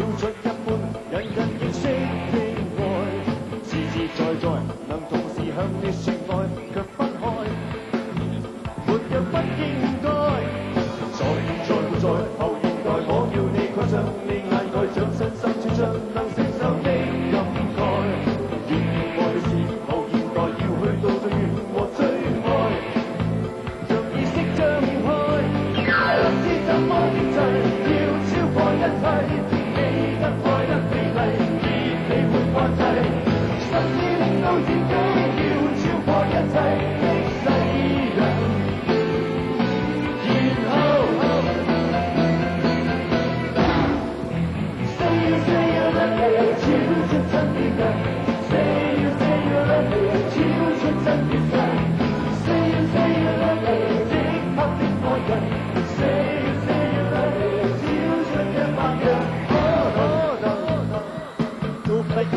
跳出一般，人人要適應愛，自自在在能同時向你説愛，卻分開，沒有不應該。在現在活在後現代，我要你誇張，你眼蓋將身心穿上，能承受的感慨。越愛是後現代，要去到最遠和最愛，讓意識張開，不知怎麼抑制，要。Freeway, leave people Stop feeling those in